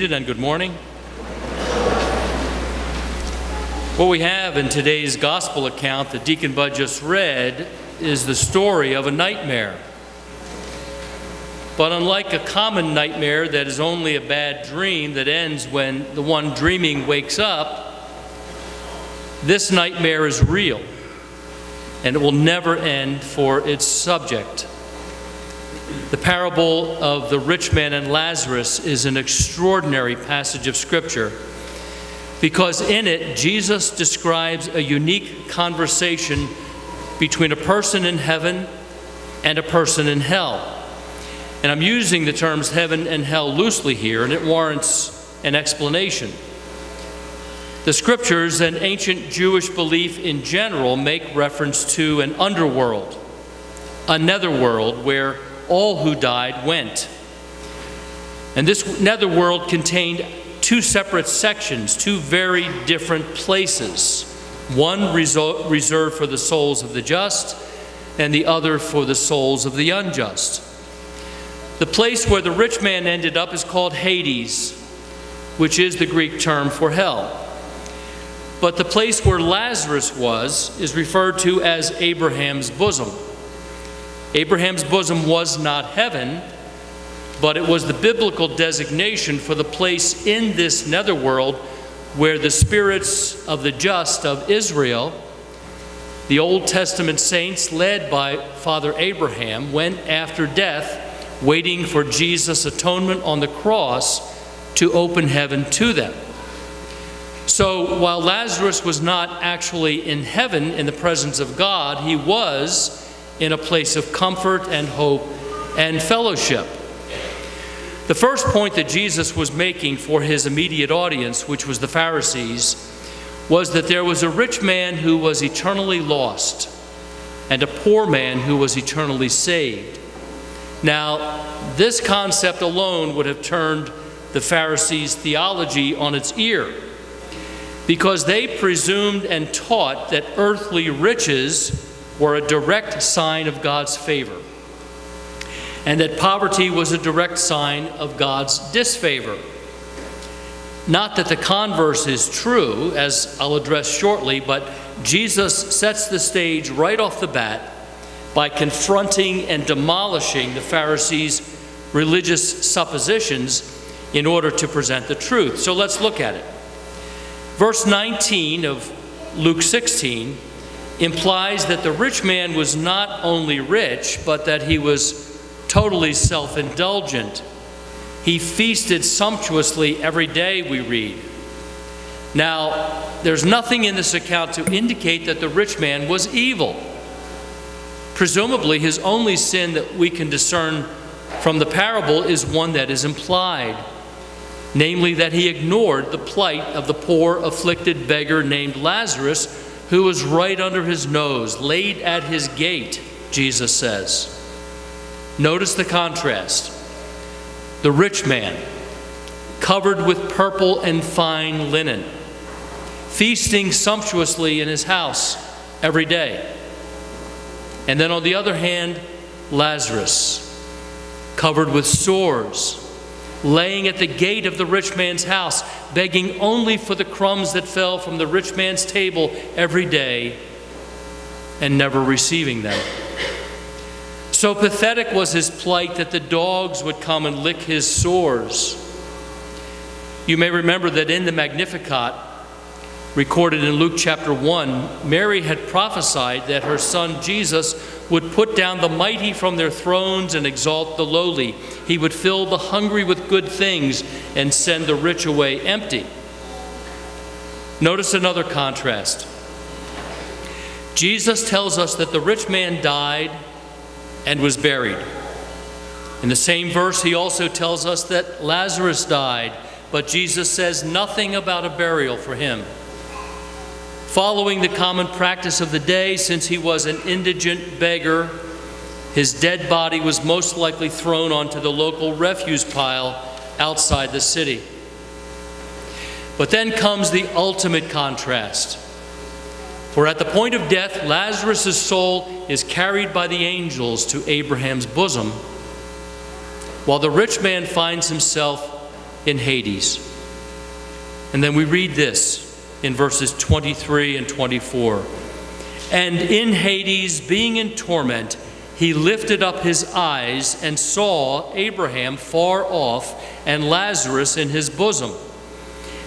seated and good morning. What we have in today's gospel account that Deacon Bud just read is the story of a nightmare. But unlike a common nightmare that is only a bad dream that ends when the one dreaming wakes up, this nightmare is real and it will never end for its subject. The parable of the rich man and Lazarus is an extraordinary passage of Scripture because in it, Jesus describes a unique conversation between a person in heaven and a person in hell. And I'm using the terms heaven and hell loosely here, and it warrants an explanation. The scriptures and ancient Jewish belief in general make reference to an underworld, a netherworld where all who died went. And this netherworld contained two separate sections, two very different places. One reserved for the souls of the just, and the other for the souls of the unjust. The place where the rich man ended up is called Hades, which is the Greek term for hell. But the place where Lazarus was is referred to as Abraham's bosom. Abraham's bosom was not heaven, but it was the biblical designation for the place in this netherworld where the spirits of the just of Israel, the Old Testament saints led by Father Abraham, went after death, waiting for Jesus' atonement on the cross to open heaven to them. So while Lazarus was not actually in heaven in the presence of God, he was in a place of comfort and hope and fellowship. The first point that Jesus was making for his immediate audience, which was the Pharisees, was that there was a rich man who was eternally lost and a poor man who was eternally saved. Now, this concept alone would have turned the Pharisees' theology on its ear because they presumed and taught that earthly riches were a direct sign of God's favor, and that poverty was a direct sign of God's disfavor. Not that the converse is true, as I'll address shortly, but Jesus sets the stage right off the bat by confronting and demolishing the Pharisees' religious suppositions in order to present the truth. So let's look at it. Verse 19 of Luke 16 implies that the rich man was not only rich, but that he was totally self indulgent. He feasted sumptuously every day, we read. Now, there's nothing in this account to indicate that the rich man was evil. Presumably, his only sin that we can discern from the parable is one that is implied namely, that he ignored the plight of the poor, afflicted beggar named Lazarus who was right under his nose, laid at his gate, Jesus says. Notice the contrast. The rich man, covered with purple and fine linen, feasting sumptuously in his house every day. And then on the other hand, Lazarus, covered with sores, laying at the gate of the rich man's house, begging only for the crumbs that fell from the rich man's table every day and never receiving them. So pathetic was his plight that the dogs would come and lick his sores. You may remember that in the Magnificat, recorded in Luke chapter 1, Mary had prophesied that her son Jesus would put down the mighty from their thrones and exalt the lowly. He would fill the hungry with good things and send the rich away empty. Notice another contrast. Jesus tells us that the rich man died and was buried. In the same verse, he also tells us that Lazarus died, but Jesus says nothing about a burial for him. Following the common practice of the day, since he was an indigent beggar, his dead body was most likely thrown onto the local refuse pile outside the city. But then comes the ultimate contrast. For at the point of death, Lazarus' soul is carried by the angels to Abraham's bosom, while the rich man finds himself in Hades. And then we read this in verses 23 and 24. And in Hades, being in torment, he lifted up his eyes and saw Abraham far off and Lazarus in his bosom.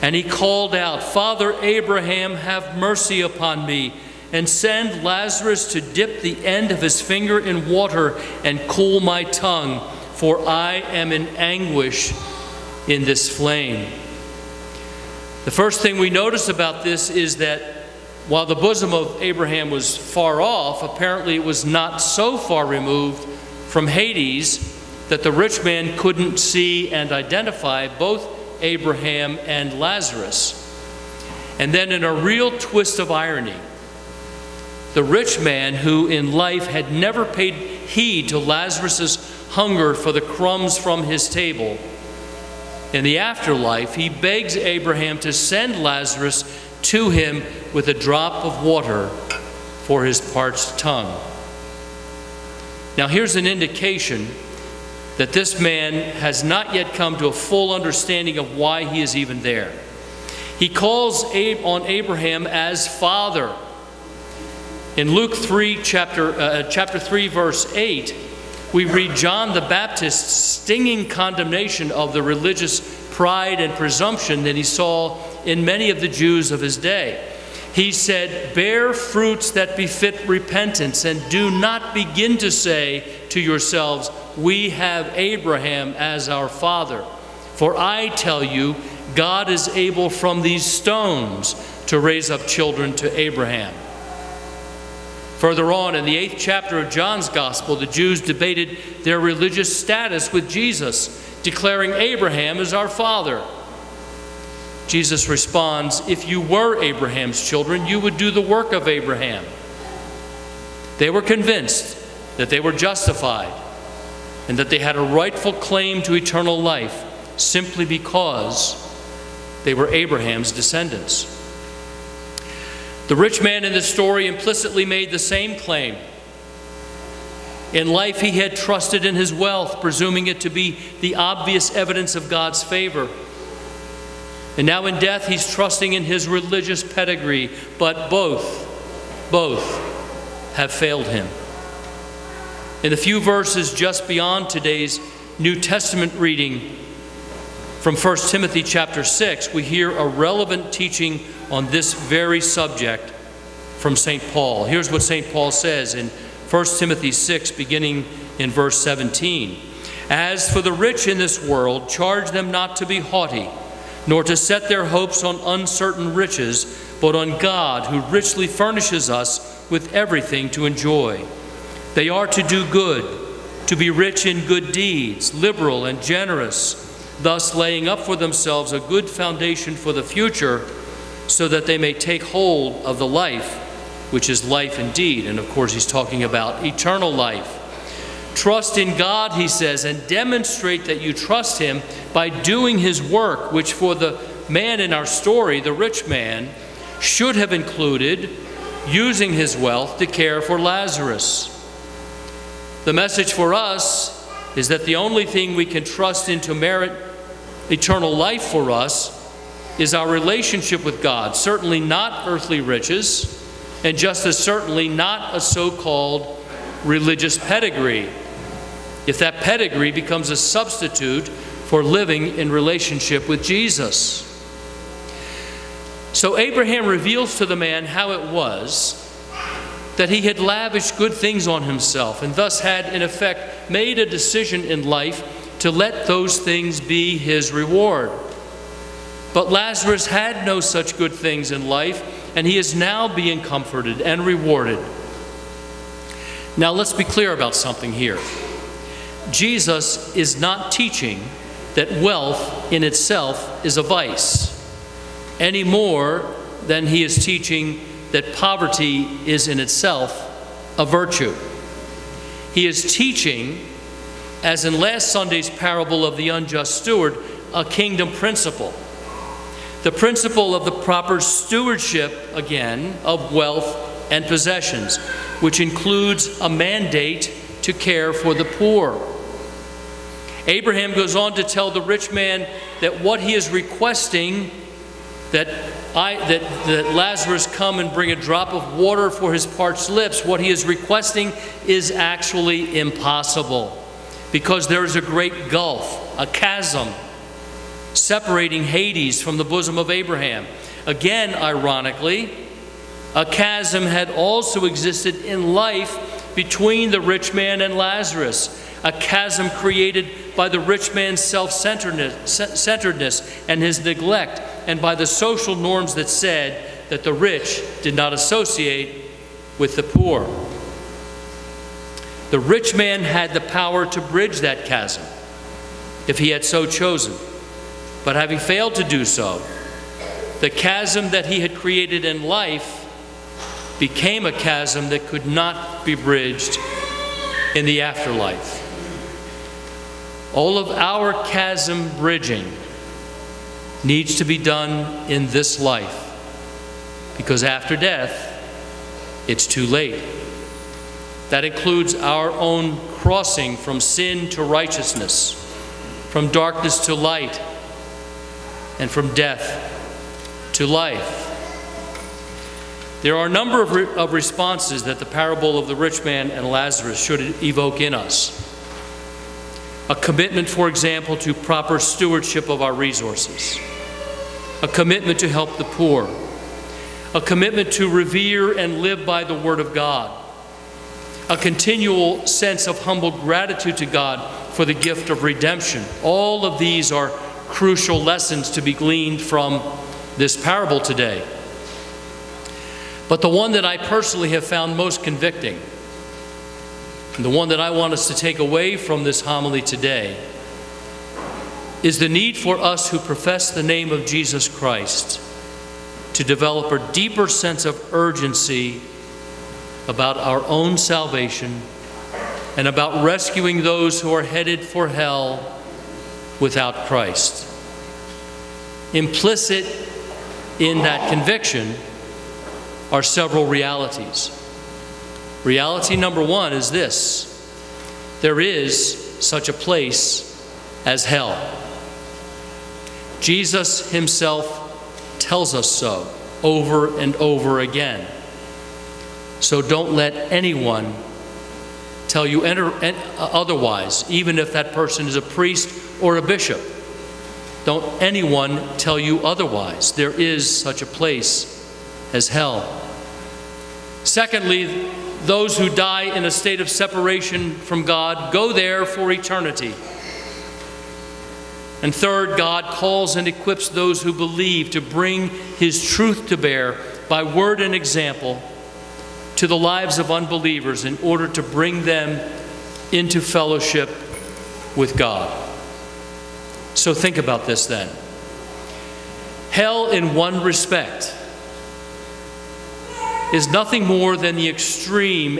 And he called out, Father Abraham, have mercy upon me, and send Lazarus to dip the end of his finger in water and cool my tongue, for I am in anguish in this flame. The first thing we notice about this is that while the bosom of Abraham was far off, apparently it was not so far removed from Hades that the rich man couldn't see and identify both Abraham and Lazarus. And then, in a real twist of irony, the rich man who in life had never paid heed to Lazarus's hunger for the crumbs from his table, in the afterlife, he begs Abraham to send Lazarus to him with a drop of water for his parched tongue. Now, here's an indication that this man has not yet come to a full understanding of why he is even there. He calls on Abraham as father. In Luke 3, chapter, uh, chapter 3, verse 8, we read John the Baptist's stinging condemnation of the religious pride and presumption that he saw in many of the Jews of his day. He said, Bear fruits that befit repentance, and do not begin to say to yourselves, We have Abraham as our father. For I tell you, God is able from these stones to raise up children to Abraham. Further on, in the eighth chapter of John's Gospel, the Jews debated their religious status with Jesus, declaring Abraham as our father. Jesus responds, If you were Abraham's children, you would do the work of Abraham. They were convinced that they were justified and that they had a rightful claim to eternal life simply because they were Abraham's descendants. The rich man in this story implicitly made the same claim. In life, he had trusted in his wealth, presuming it to be the obvious evidence of God's favor. And now in death, he's trusting in his religious pedigree, but both, both have failed him. In the few verses just beyond today's New Testament reading from 1 Timothy chapter 6, we hear a relevant teaching on this very subject from St. Paul. Here's what St. Paul says in 1 Timothy 6, beginning in verse 17. As for the rich in this world, charge them not to be haughty, nor to set their hopes on uncertain riches, but on God, who richly furnishes us with everything to enjoy. They are to do good, to be rich in good deeds, liberal and generous, thus laying up for themselves a good foundation for the future so that they may take hold of the life which is life indeed. And of course, he's talking about eternal life. Trust in God, he says, and demonstrate that you trust him by doing his work, which for the man in our story, the rich man, should have included using his wealth to care for Lazarus. The message for us is that the only thing we can trust in to merit eternal life for us is our relationship with God, certainly not earthly riches, and just as certainly not a so called religious pedigree. If that pedigree becomes a substitute for living in relationship with Jesus. So Abraham reveals to the man how it was that he had lavished good things on himself and thus had, in effect, made a decision in life to let those things be his reward. But Lazarus had no such good things in life, and he is now being comforted and rewarded. Now, let's be clear about something here. Jesus is not teaching that wealth in itself is a vice, any more than he is teaching that poverty is in itself a virtue. He is teaching, as in last Sunday's parable of the unjust steward, a kingdom principle the principle of the proper stewardship, again, of wealth and possessions, which includes a mandate to care for the poor. Abraham goes on to tell the rich man that what he is requesting, that, I, that, that Lazarus come and bring a drop of water for his parched lips, what he is requesting is actually impossible because there is a great gulf, a chasm, separating Hades from the bosom of Abraham. Again, ironically, a chasm had also existed in life between the rich man and Lazarus, a chasm created by the rich man's self centeredness and his neglect, and by the social norms that said that the rich did not associate with the poor. The rich man had the power to bridge that chasm if he had so chosen. But having failed to do so, the chasm that he had created in life became a chasm that could not be bridged in the afterlife. All of our chasm bridging needs to be done in this life because after death, it's too late. That includes our own crossing from sin to righteousness, from darkness to light, and from death to life. There are a number of, re of responses that the parable of the rich man and Lazarus should evoke in us. A commitment, for example, to proper stewardship of our resources, a commitment to help the poor, a commitment to revere and live by the Word of God, a continual sense of humble gratitude to God for the gift of redemption. All of these are crucial lessons to be gleaned from this parable today. But the one that I personally have found most convicting, and the one that I want us to take away from this homily today, is the need for us who profess the name of Jesus Christ to develop a deeper sense of urgency about our own salvation and about rescuing those who are headed for hell without Christ. Implicit in that conviction are several realities. Reality number one is this there is such a place as hell. Jesus himself tells us so over and over again. So don't let anyone tell you uh, otherwise, even if that person is a priest or a bishop. Don't anyone tell you otherwise. There is such a place as hell. Secondly, those who die in a state of separation from God go there for eternity. And third, God calls and equips those who believe to bring His truth to bear by word and example to the lives of unbelievers in order to bring them into fellowship with God. So think about this then. Hell, in one respect, is nothing more than the extreme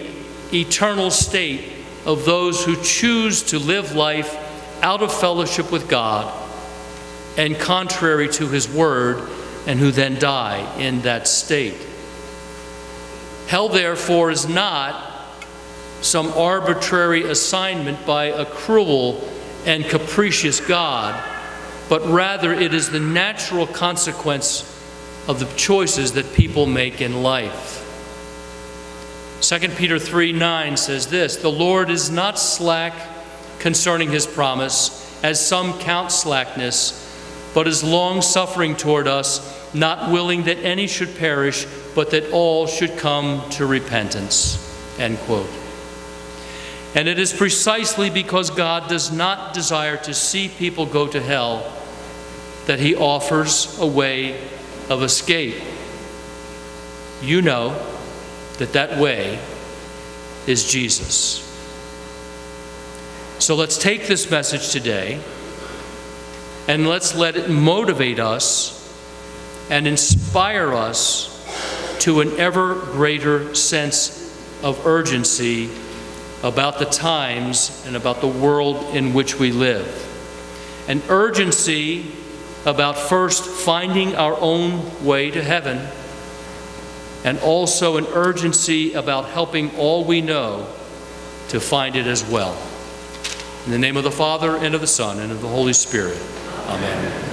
eternal state of those who choose to live life out of fellowship with God and contrary to His Word, and who then die in that state. Hell, therefore, is not some arbitrary assignment by a cruel and capricious God, but rather it is the natural consequence of the choices that people make in life. 2 Peter 3 9 says this The Lord is not slack concerning his promise, as some count slackness, but is long suffering toward us, not willing that any should perish, but that all should come to repentance. End quote. And it is precisely because God does not desire to see people go to hell that he offers a way of escape. You know that that way is Jesus. So let's take this message today and let's let it motivate us and inspire us to an ever greater sense of urgency about the times and about the world in which we live. An urgency about first finding our own way to heaven and also an urgency about helping all we know to find it as well. In the name of the Father, and of the Son, and of the Holy Spirit. Amen.